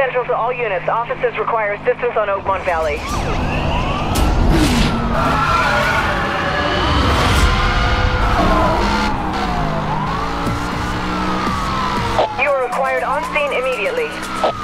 Central to all units. Officers require assistance on Oakmont Valley. You are required on scene immediately.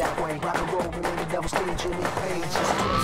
that way. Rock and roll, and the devil's stage, you need pages.